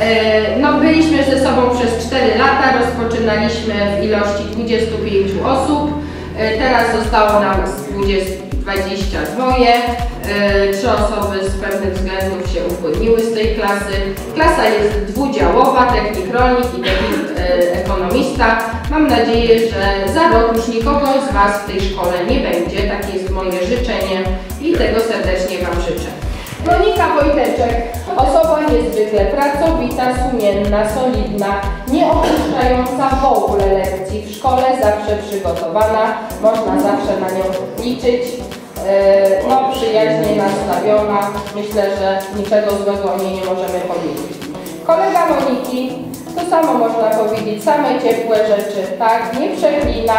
E, No, byliśmy ze sobą przez 4 lata, rozpoczynaliśmy w ilości 25 osób, E, teraz zostało nam z 20, 22. E, Trzy osoby z pewnych względów się upłynniły z tej klasy. Klasa jest dwudziałowa, technik rolnik i technik ekonomista. Mam nadzieję, że za rok już nikogo z Was w tej szkole nie będzie. Takie jest moje życzenie i tego serdecznie. Monika Wojteczek, osoba niezwykle pracowita, sumienna, solidna, nie opuszczająca w ogóle lekcji w szkole, zawsze przygotowana, można zawsze na nią liczyć. E, No, przyjaźnie nastawiona, myślę, że niczego złego o niej nie możemy powiedzieć. Kolega Moniki, to samo można powiedzieć, same ciepłe rzeczy, tak, nie przeklina,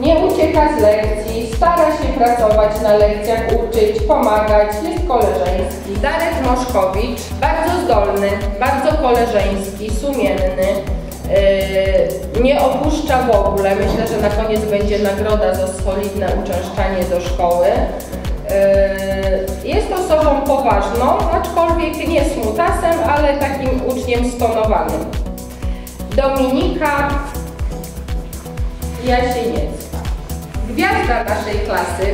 nie ucieka z lekcji, stara się pracować na lekcjach, uczyć, pomagać, jest koleżeński. Darek Moszkowicz, bardzo zdolny, bardzo koleżeński, sumienny, yy, nie opuszcza w ogóle. Myślę, że na koniec będzie nagroda za solidne uczęszczanie do szkoły. Yy, Jest osobą poważną, aczkolwiek nie smutasem, ale takim uczniem stonowanym. Dominika Jasieniecka. Gwiazda naszej klasy,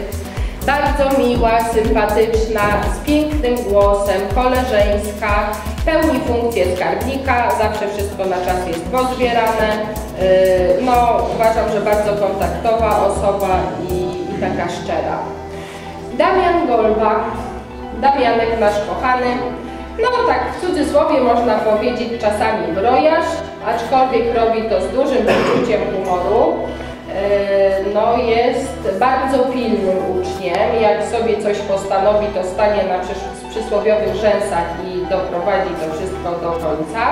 bardzo miła, sympatyczna, z pięknym głosem, koleżeńska, pełni funkcję skarbnika, zawsze wszystko na czas jest pozbierane. Yy, No, uważam, że bardzo kontaktowa osoba i, i taka szczera. Damian Golba, Damianek nasz kochany, no tak w cudzysłowie można powiedzieć czasami brojarz, aczkolwiek robi to z dużym poczuciem humoru. E, No jest bardzo pilnym uczniem, jak sobie coś postanowi, to stanie na przysłowiowych rzęsach i doprowadzi to wszystko do końca.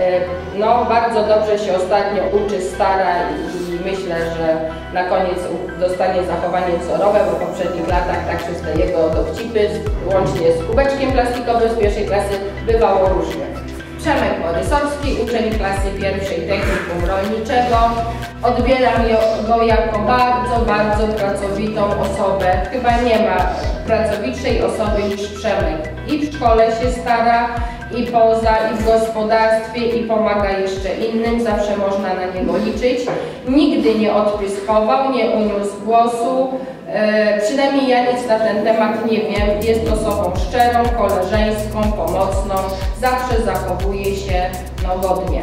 E, No bardzo dobrze się ostatnio uczy, stara i myślę, że na koniec dostanie zachowanie wzorowe, bo w poprzednich latach tak przez te jego dowcipy, łącznie z kubeczkiem plastikowym z pierwszej klasy, bywało różnie. Przemek Borysowski, uczeń klasy pierwszej technikum rolniczego. Odbieram go jako bardzo, bardzo pracowitą osobę. Chyba nie ma pracowitszej osoby niż Przemek. I w szkole się stara, i poza, i w gospodarstwie, i pomaga jeszcze innym. Zawsze można na niego liczyć. Nigdy nie odpyskował, nie uniósł głosu. E, przynajmniej ja nic na ten temat nie wiem. Jest osobą szczerą, koleżeńską, pomocną. Zawsze zachowuje się no, godnie.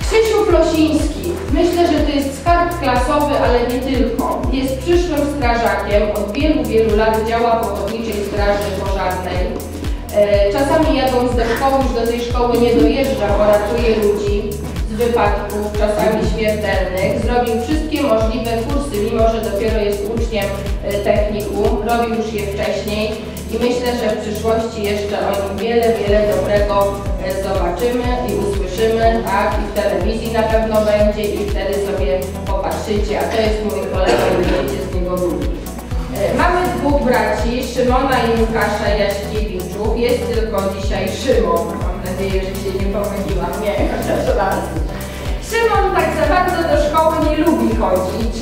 Krzysiu. Myślę, że to jest skarb klasowy, ale nie tylko. Jest przyszłym strażakiem. Od wielu, wielu lat działa w Ochotniczej Straży Pożarnej. E, Czasami jadąc do szkoły, już do tej szkoły nie dojeżdża, bo ratuje ludzi wypadków, czasami śmiertelnych. Zrobił wszystkie możliwe kursy, mimo że dopiero jest uczniem e, technikum. Robił już je wcześniej i myślę, że w przyszłości jeszcze o nim wiele, wiele dobrego e, zobaczymy i usłyszymy, tak? I w telewizji na pewno będzie i wtedy sobie popatrzycie, a to jest mój kolega i będziecie z niego dumni. E, Mamy dwóch braci, Szymona i Łukasza Jaśkiewiczów. Jest tylko dzisiaj Szymon. Mam nadzieję, że się nie pomyliłam. Nie, chociaż raz. Szymon tak za bardzo do szkoły nie lubi chodzić,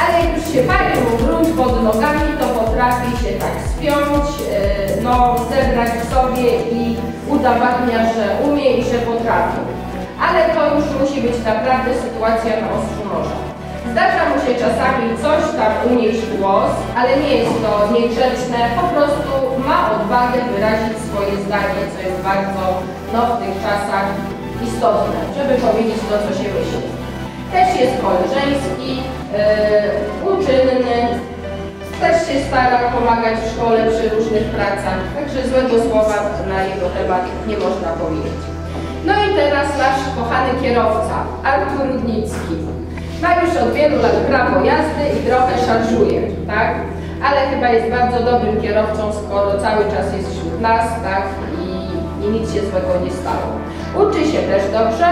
ale jak już się pali mu grunt pod nogami, to potrafi się tak spiąć, e, no, zebrać w sobie i udowadnia, że umie i że potrafi. Ale to już musi być naprawdę sytuacja na ostrzu noża. Zdarza mu się czasami coś tam unieść głos, ale nie jest to niegrzeczne, po prostu ma odwagę wyrazić swoje zdanie, co jest bardzo no, w tych czasach istotne, żeby powiedzieć to, co się myśli. Też jest koleżeński, yy, uczynny, też się stara pomagać w szkole przy różnych pracach, także złego słowa na jego temat nie można powiedzieć. No i teraz nasz kochany kierowca, Artur Rudnicki. Ma już od wielu lat prawo jazdy i trochę szarżuje, tak? Ale chyba jest bardzo dobrym kierowcą, skoro cały czas jest wśród nas, tak? I, i nic się złego nie stało. Uczy się też dobrze.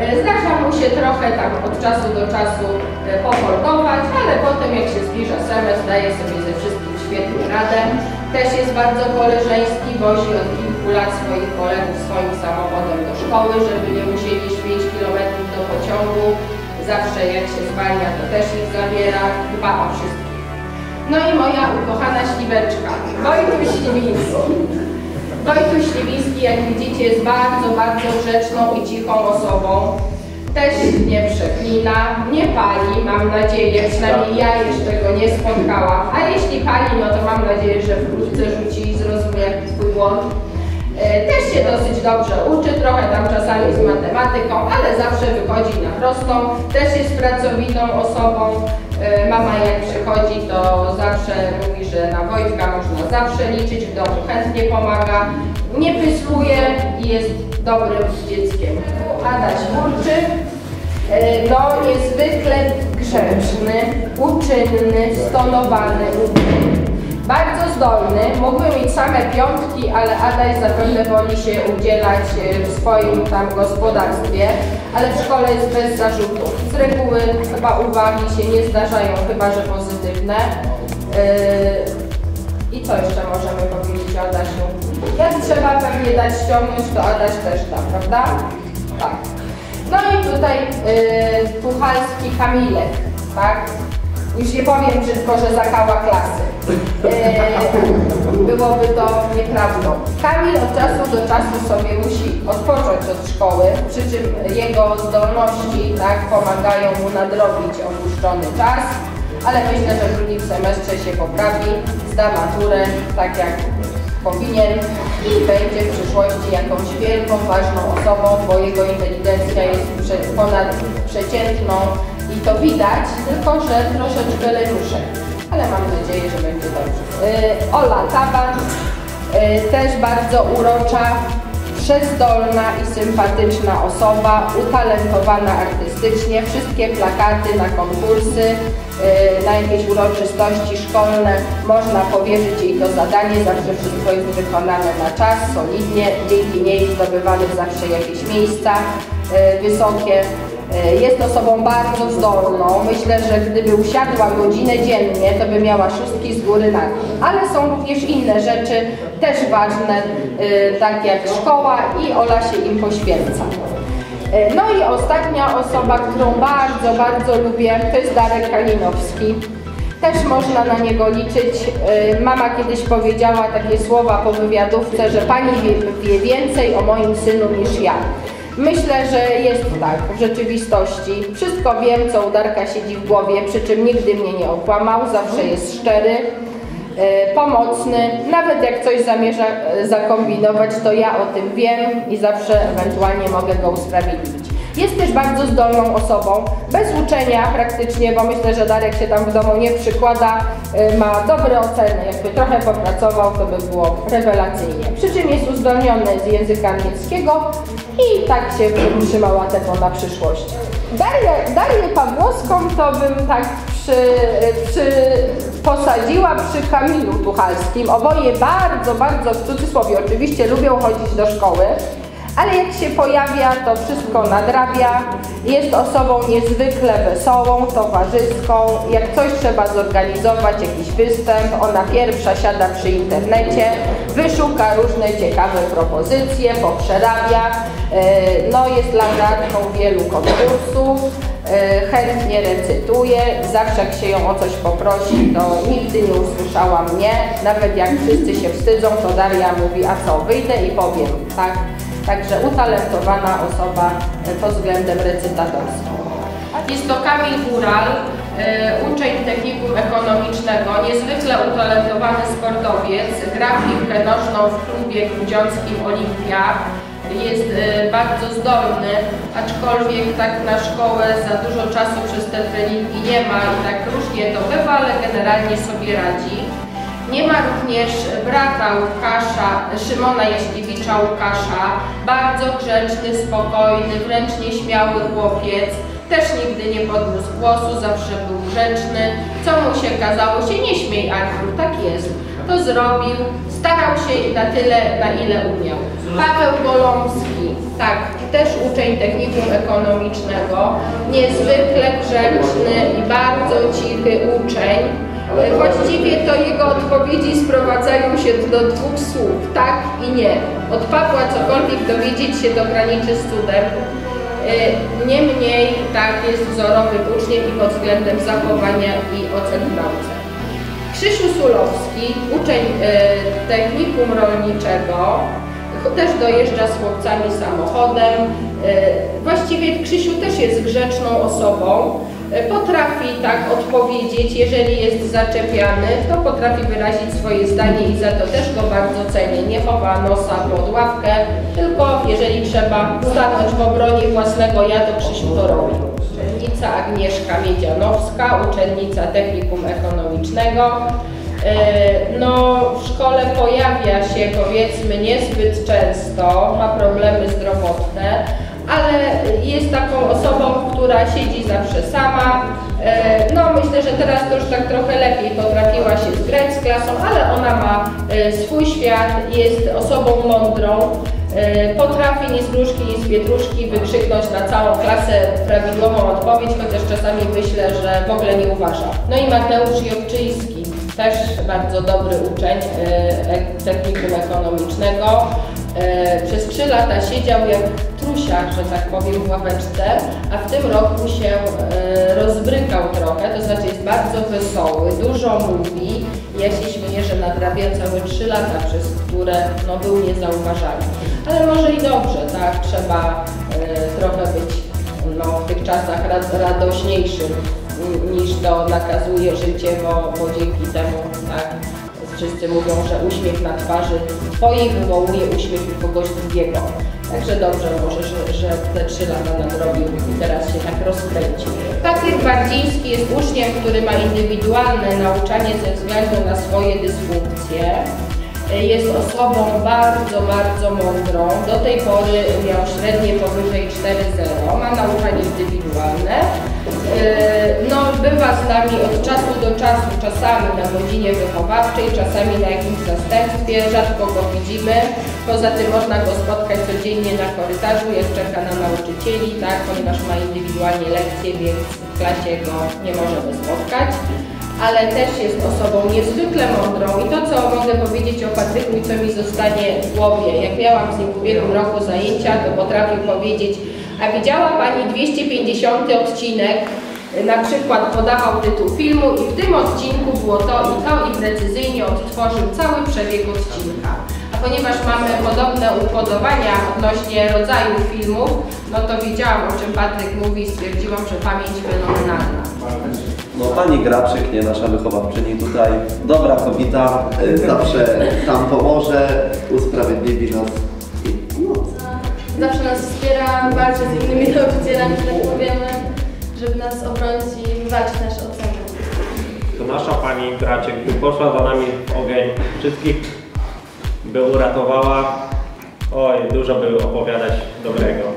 E, Zdarza mu się trochę tam od czasu do czasu e, pofolgować, ale potem jak się zbliża semestr, daje sobie ze wszystkim świetnie radę. Też jest bardzo koleżeński, wozi od kilku lat swoich kolegów swoim samochodem do szkoły, żeby nie musieli iść 5 km do pociągu. Zawsze jak się zwalnia, to też ich zabiera, dba o wszystkich. No i moja ukochana śliweczka, Wojtuś Śliwiński. Wojtuś Śliwiński, jak widzicie, jest bardzo, bardzo grzeczną i cichą osobą. Też nie przeklina, nie pali, mam nadzieję, przynajmniej ja jeszcze go nie spotkałam. A jeśli pali, no to mam nadzieję, że wkrótce rzuci i zrozumie swój błąd. E, Też się dosyć dobrze uczy, trochę tam czasami z matematyką, ale zawsze wychodzi na prostą. Też jest pracowitą osobą. E, Mama jak przychodzi, to zawsze mówi, że na Wojtka można zawsze liczyć, w domu chętnie pomaga, nie pyskuje i jest dobrym dzieckiem. Adaś Murczy, e, no niezwykle grzeczny, uczynny, stonowany, bardzo zdolny, mógłby mieć same piątki, ale Adaś zapewne woli się udzielać e, w swoim tam gospodarstwie, ale w szkole jest bez zarzutów. Z reguły chyba uwagi się nie zdarzają, chyba że pozytywne. Yy, I co jeszcze możemy powiedzieć o Adasiu? Jak trzeba pewnie dać ściągnąć, to Adaś też da, prawda? Tak. No i tutaj yy, Puchalski Kamilek, tak? Już nie powiem brzydko, że zakała klasy. Yy, byłoby to nieprawdą. Kamil od czasu do czasu sobie musi odpocząć od szkoły, przy czym jego zdolności tak, pomagają mu nadrobić opuszczony czas, ale myślę, że w drugim semestrze się poprawi, zda maturę tak jak powinien i będzie w przyszłości jakąś wielką, ważną osobą, bo jego inteligencja jest ponad przeciętną i to widać, tylko że troszeczkę lenuszek. Ale mam nadzieję, że będzie dobrze. Yy, Ola Taban, yy, też bardzo urocza, przezdolna i sympatyczna osoba, utalentowana artystycznie. Wszystkie plakaty na konkursy, yy, na jakieś uroczystości szkolne można powierzyć jej to zadanie. Zawsze wszystko jest wykonane na czas, solidnie. Dzięki niej zdobywane zawsze jakieś miejsca yy, wysokie. E, Jest osobą bardzo zdolną. Myślę, że gdyby usiadła godzinę dziennie, to by miała szóstki z góry na. Ale są również inne rzeczy, też ważne, e, tak jak szkoła i Ola się im poświęca. E, No i ostatnia osoba, którą bardzo, bardzo lubię, to jest Darek Kalinowski. Też można na niego liczyć. Mama kiedyś powiedziała takie słowa po wywiadówce, że pani wie, wie więcej o moim synu niż ja. Myślę, że jest tak w rzeczywistości. Wszystko wiem, co u Darka siedzi w głowie, przy czym nigdy mnie nie okłamał, zawsze jest szczery, e, pomocny. Nawet jak coś zamierza e, zakombinować, to ja o tym wiem i zawsze ewentualnie mogę go usprawiedliwić. Jest też bardzo zdolną osobą, bez uczenia praktycznie, bo myślę, że Darek się tam w domu nie przykłada, y, ma dobre oceny, jakby trochę popracował, to by było rewelacyjnie. Przy czym jest uzdolniony z języka angielskiego i tak się trzymała tego na przyszłość. Darię, Darię Pawłowską to bym tak przy, przy, posadziła przy Kamilu Tuchalskim. Oboje bardzo, bardzo w cudzysłowie oczywiście lubią chodzić do szkoły ale jak się pojawia, to wszystko nadrabia. Jest osobą niezwykle wesołą, towarzyską. Jak coś trzeba zorganizować, jakiś występ, ona pierwsza siada przy internecie, wyszuka różne ciekawe propozycje, poprzerabia. E, No, jest laureatką wielu konkursów, e, chętnie recytuje. Zawsze jak się ją o coś poprosi, to nigdy nie usłyszała mnie. Nawet jak wszyscy się wstydzą, to Daria mówi, a co, wyjdę i powiem, tak? Także utalentowana osoba pod względem recytatorskim. Jest to Kamil Góral, e, uczeń technikum ekonomicznego, niezwykle utalentowany sportowiec, gra piłkę nożną w klubie grudziąckim Olimpia. Jest e, bardzo zdolny, aczkolwiek tak na szkołę za dużo czasu przez te treningi nie ma i tak różnie to bywa, ale generalnie sobie radzi. Nie ma również brata Łukasza, Szymona Jeśliwicza Łukasza, bardzo grzeczny, spokojny, wręcz nieśmiały chłopiec. Też nigdy nie podniósł głosu, zawsze był grzeczny. Co mu się kazało, się nie śmiej Artur, tak jest. To zrobił, starał się na tyle, na ile umiał. Paweł Golomski, tak, też uczeń technikum ekonomicznego, niezwykle grzeczny i bardzo cichy uczeń. Właściwie to jego odpowiedzi sprowadzają się do dwóch słów, tak i nie. Od Pawła cokolwiek dowiedzieć się to graniczy z cudem. Y, Niemniej tak jest wzorowym uczniem i pod względem zachowania i ocen w nauce. Krzysiu Sulowski, uczeń e, technikum rolniczego, też dojeżdża z chłopcami samochodem. E, Właściwie Krzysiu też jest grzeczną osobą. E, Potrafi tak odpowiedzieć, jeżeli jest zaczepiany, to potrafi wyrazić swoje zdanie i za to też go bardzo cenię. Nie chowa nosa pod ławkę, tylko jeżeli trzeba stanąć w obronie własnego ja, to Krzysiu to robi. Uczennica Agnieszka Miedzianowska, uczennica Technikum Ekonomicznego. E, No, w szkole pojawia się powiedzmy niezbyt często, ma problemy zdrowotne, ale jest taką osobą, która siedzi zawsze sama. E, No, myślę, że teraz to już tak trochę lepiej potrafiła się zgrać z klasą, ale ona ma e, swój świat, jest osobą mądrą. E, Potrafi ni z gruszki, ni z pietruszki wykrzyknąć na całą klasę prawidłową odpowiedź, chociaż czasami myślę, że w ogóle nie uważa. No i Mateusz Jobczyński, też bardzo dobry uczeń technikum ekonomicznego. Przez trzy lata siedział jak że tak powiem, w ławeczce, a w tym roku się e, rozbrykał trochę, to znaczy jest bardzo wesoły, dużo mówi. Ja się śmieję, że nadrabia całe trzy lata, przez które no, był niezauważalny. Ale może i dobrze, tak? Trzeba e, trochę być no, w tych czasach rad, radośniejszym niż to nakazuje życie, bo, bo dzięki temu tak, wszyscy mówią, że uśmiech na twarzy twojej wywołuje uśmiech u kogoś drugiego. Także dobrze może, że, że te trzy lata nadrobił i teraz się tak rozkręcił. Patryk Bardziński jest uczniem, który ma indywidualne nauczanie ze względu na swoje dysfunkcje. Jest osobą bardzo, bardzo mądrą. Do tej pory miał średnie powyżej 4,0. Ma nauczanie indywidualne. Yy, No, bywa z nami od czasu do czasu, czasami na godzinie wychowawczej, czasami na jakimś zastępstwie. Rzadko go widzimy. Poza tym można go spotkać codziennie na korytarzu, jak czeka na nauczycieli, tak, ponieważ ma indywidualnie lekcje, więc w klasie go nie możemy spotkać ale też jest osobą niezwykle mądrą i to, co mogę powiedzieć o Patryku i co mi zostanie w głowie, jak miałam z nim w ubiegłym roku zajęcia, to potrafił powiedzieć, a widziała Pani 250 odcinek, na przykład podawał tytuł filmu i w tym odcinku było to i to i precyzyjnie odtworzył cały przebieg odcinka. A ponieważ mamy podobne upodobania odnośnie rodzaju filmów, no to wiedziałam o czym Patryk mówi i stwierdziłam, że pamięć fenomenalna. No pani Graczyk, nie nasza wychowawczyni tutaj, dobra kobieta, Y, Zawsze tam pomoże, usprawiedliwi nas. Zawsze nas wspiera, walczy z innymi nauczycielami, że tak powiemy, żeby nas obronić i wywalczyć nasze oceny. To nasza pani Graciek poszła za nami w ogień, wszystkich by uratowała. Oj, dużo by opowiadać dobrego.